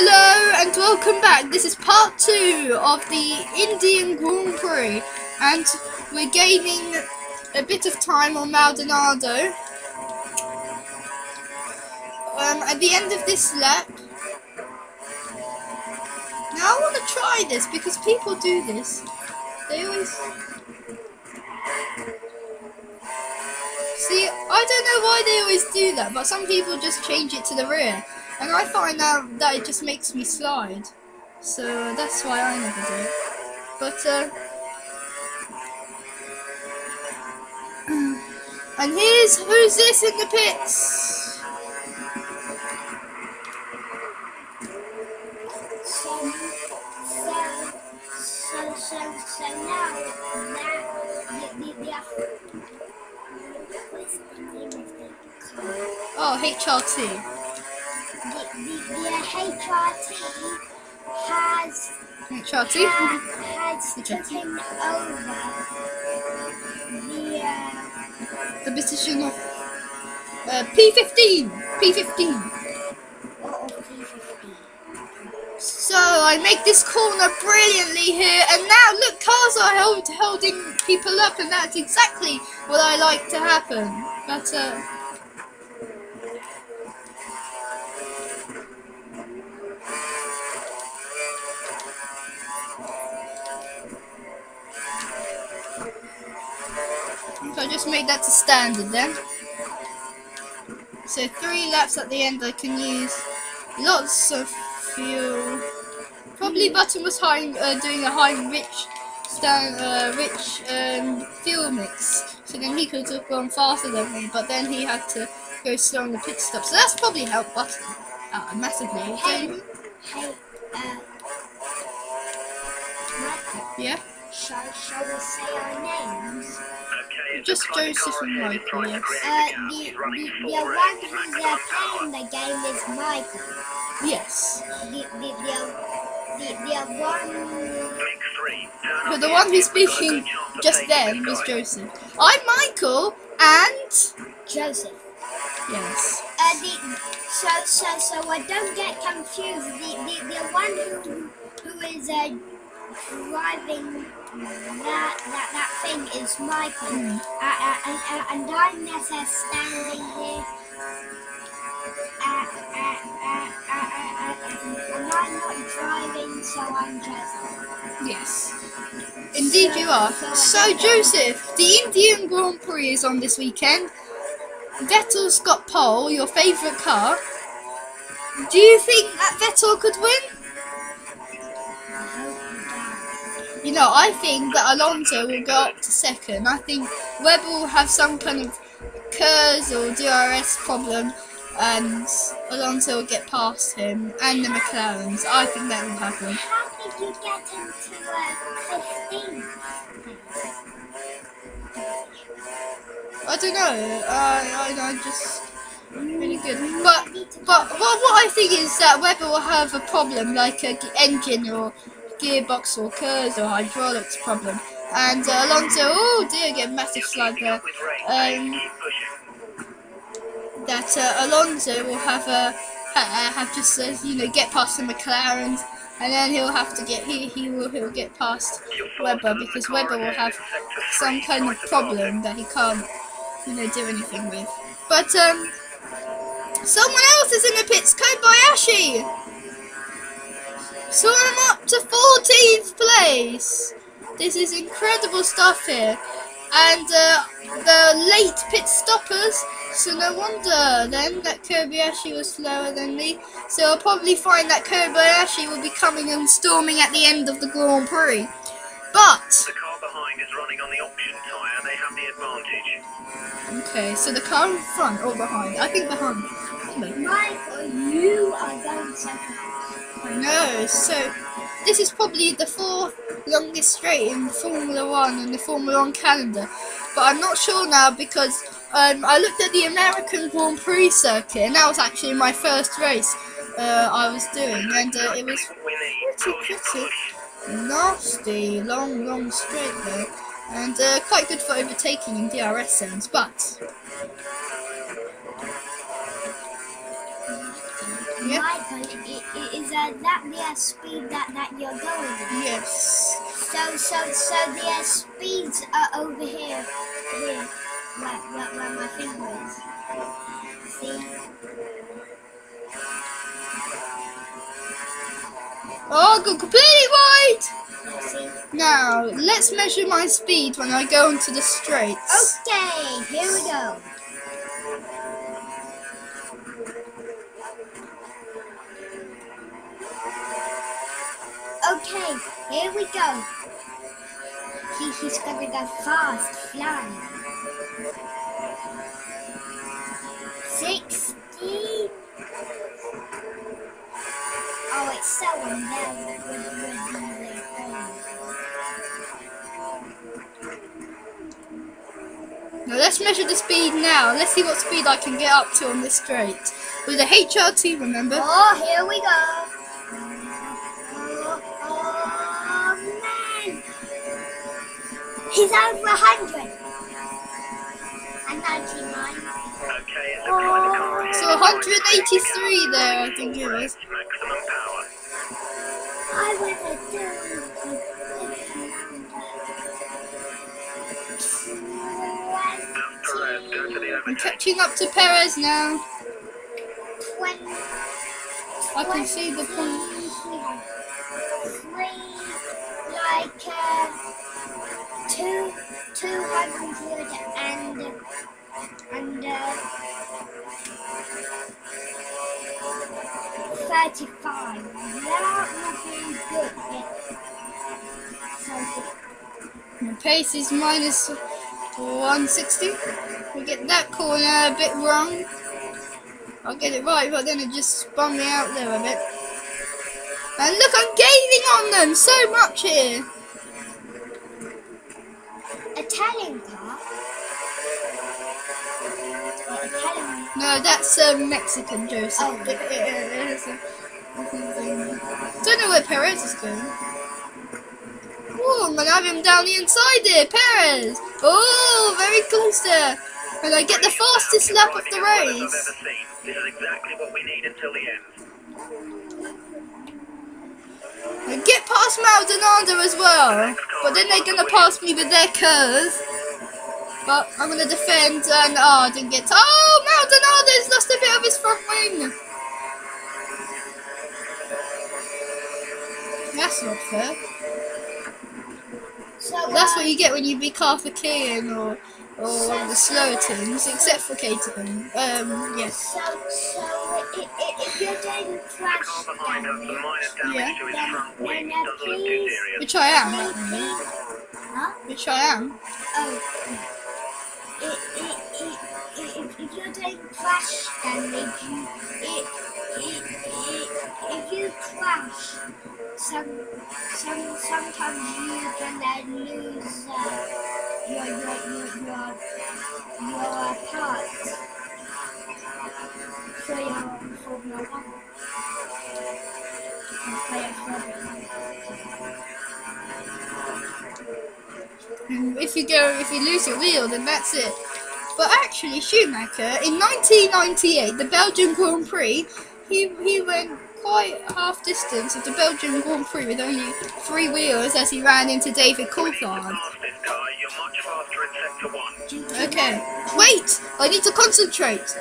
Hello and welcome back. This is part two of the Indian Grand Prix, and we're gaining a bit of time on Maldonado. Um, at the end of this lap, now I want to try this because people do this. They always see. I don't know why they always do that, but some people just change it to the rear. And I find out that it just makes me slide. So that's why I never do it. But, uh... And here's who's this in the pits? Oh, HRT. The, the, the HRT has HRT? ha, has Okay. taken over the uh, the position of uh, P15. P15. So I make this corner brilliantly here, and now look, cars are held, holding people up, and that's exactly what I like to happen. But uh, just made that to standard then. So three laps at the end, I can use lots of fuel. Probably Button was high, uh, doing a high rich, stand, uh, rich um, fuel mix, so then he could have gone faster than me. But then he had to go slow on the pit stop, so that's probably helped Button uh, massively. Hey, hey, uh, yeah, shall, shall we say our names? Just Joseph and Michael. Yes. Uh, the, the, the one who's uh, playing the game is Michael. Yes. The, the, the, the, the one But the one who's speaking just then was Joseph. I'm Michael, and Joseph. yes. Uh, the, so, so, so I don't get confused. The, the, the one who, who is uh, driving that, that, that thing is my Mm. Uh, uh, and, uh, and I'm uh, standing here. And I'm not driving, so I'm just. Yes. Indeed you are. So Joseph, the Indian Grand Prix is on this weekend. Vettel's got pole, your favourite car. Do you think that Vettel could win? You know, I think that Alonso will go up to second. I think Webber will have some kind of KERS or DRS problem and Alonso will get past him and the McLarens. I think that will happen. How did you get into uh, 15? I don't know. I, I, I just really good. But but well, what I think is that Webber will have a problem like a engine or gearbox or KERS or hydraulics problem, and uh, Alonso, oh dear, get massive slide there. Um, that uh, Alonso will have a ha, have just uh, you know get past the McLarens. And then he'll have to get he he will he'll get past Webber because Webber will have some kind of problem that he can't you know, do anything with. But um, someone else is in the pits. Kobayashi. So I'm up to 14th place. This is incredible stuff here. And uh, the late pit stoppers. So no wonder then that Kobayashi was slower than me. So I'll probably find that Kobayashi will be coming and storming at the end of the Grand Prix. But The car behind is running on the option tyre. They have the advantage. okay, so the car in front or behind? I think behind. No. Michael, you are going second. Know. So this is probably the fourth longest straight in Formula One and the Formula One calendar, but I'm not sure now because um, I looked at the American Grand Prix circuit, and that was actually my first race uh, I was doing, and uh, it was pretty pretty nasty, long, long straight there, and uh, quite good for overtaking in DRS zones, but Yeah. Michael, i- i- is uh, that the speed that, that you're going at? Yes. So, so, so the uh, speeds are over here, here, where, where, where my finger is. See? Oh, I got completely see? Now, let's measure my speed when I go into the straights. Okay, here we go. Okay, here we go. He, he's gonna go fast, flying. 60. Oh, it's so unknown with, with these Now let's measure the speed now. Let's see what speed I can get up to on this straight. With a HRT, remember? Oh, here we go. He's over 100. And 99. Okay, it looks like the car ahead So 183 there, I think it was. maximum power. I want to do Perez, go to the I'm catching up to Perez now. 20. I can see the point. Two hundred and and uh, thirty-five. That would be good. Yeah. So My pace is minus 160. We get that corner a bit wrong. I'll get it right, but then it just spun me out there a bit. And look, I'm gaining on them so much here. Italian car. Italian. No, that's um, Mexican, Joseph. Oh. It- it- it is Don't know where Perez is going. Oh, I'm gonna have him down the inside there, Perez. Oh, very close there. And I get the fastest lap of the race. This is exactly what we need until the end. Get past Maldonado as well. But then they're gonna pass me with their KERS. But I'm gonna defend and oh, I didn't get. Oh, Maldonado's lost a bit of his front wing. That's not fair. So That's what you get when you beat Arthur Kean or or of the slower teams, except for Caterham. Um, yes. So, so i- i- if you're doing crash Car behind us, some damage, Yeah. then, then uh, Doesn't look too please. Which I am. please, at the moment. please, huh? Which I am. Oh, i- i- i- i- if, if you're doing crash damage, you, i- i- i- if you crash, some, some, sometimes you can uh, lose uh, your, your, your, your, your parts for your If you go, if you lose your wheel, then that's it. But actually, Schumacher in 1998, the Belgian Grand Prix, he he went quite half distance of the Belgian Grand Prix with only three wheels as he ran into David Coulthard. Okay, wait! I need to concentrate.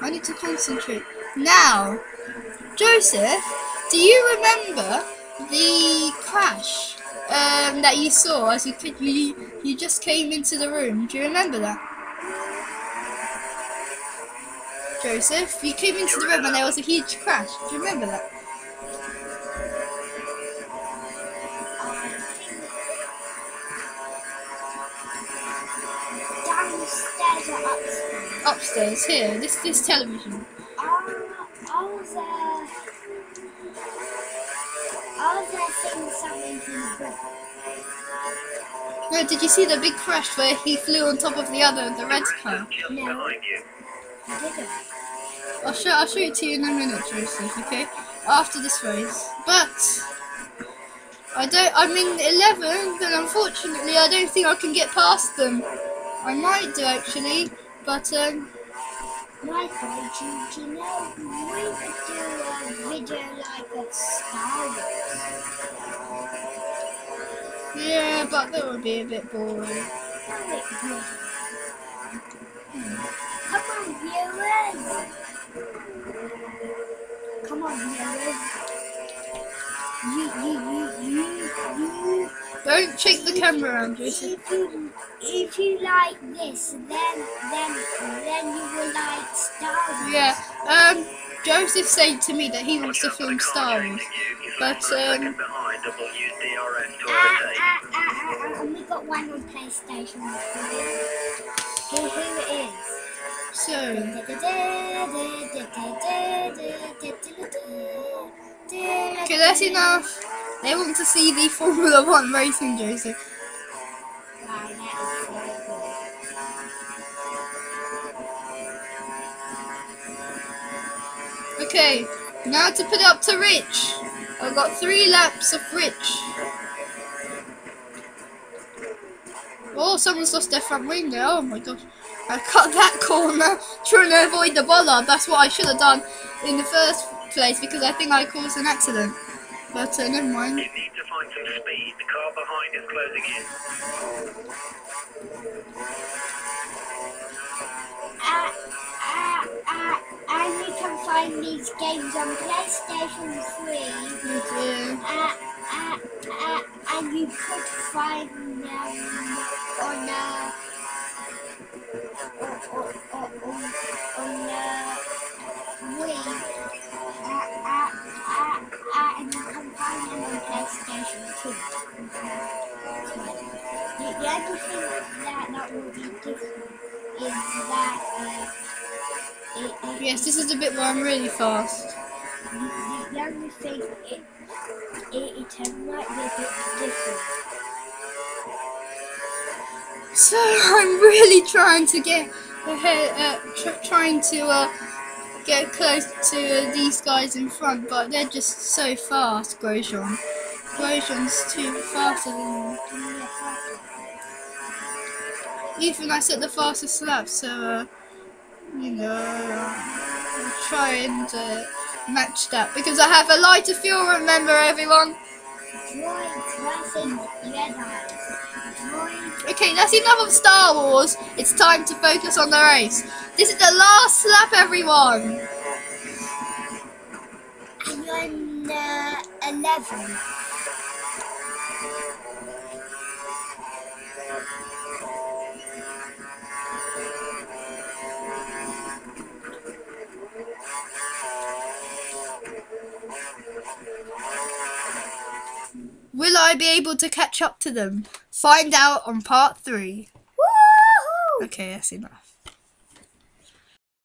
I need to concentrate now. Joseph, do you remember the crash um, that you saw as you you you just came into the room? Do you remember that? Joseph, you came into the room and there was a huge crash. Do you remember that? downstairs or upstairs? Upstairs, here, this this television. No, did you see the big crash where he flew on top of the other, the red car? No. I didn't. I'll show I'll show it to you in a minute, Joseph. Okay, after this race. But I don't. I'm in 11th, and unfortunately, I don't think I can get past them. I might do actually, but um, Michael, do, do you know we could do uh, did uh, like a Star Wars. Yeah, but that would be a bit boring. Good. Come on, viewers. Come on, viewers. You, you, you. Don't shake the camera around, Joseph. If you, if you like this, then, then, then you will like Star Wars. Yeah, um, Joseph said to me that he wants to Look out for film Star Wars. But, um, second behind and will use DRS to overtake. and we got one on PlayStation. Who, who it is? So, okay, that's enough. They want to see the Formula One racing, good. Okay, now to put it up to Rich. I've got three laps of Rich. Oh, someone's lost their front wing there. Oh my gosh. I cut that corner trying to avoid the bollard. That's what I should have done in the first place because I think I caused an accident. But uh, never mind. You need to find some speed. The car behind is closing in. Ah, ah, ah, and you can find these games on PlayStation 3. Yeah. Uh, uh, uh, and you could find them on uh, will be that it, it, Yes, this is the bit where I'm really fast. it, it, it might be a bit different. So I'm really trying to get ahead, uh, tr- trying to uh, get close to uh, these guys in front, but they're just so fast, Grosjean. Grosjean's too faster than Ethan. I set the fastest lap, so uh, you know, I'll try and uh, match that because I have a lighter fuel. Remember, everyone. Okay, that's enough of Star Wars. It's time to focus on the race. This is the last lap, everyone. And you're in uh, 11. I be able to catch up to them? Find out on part three. Woohoo! Okay, that's enough.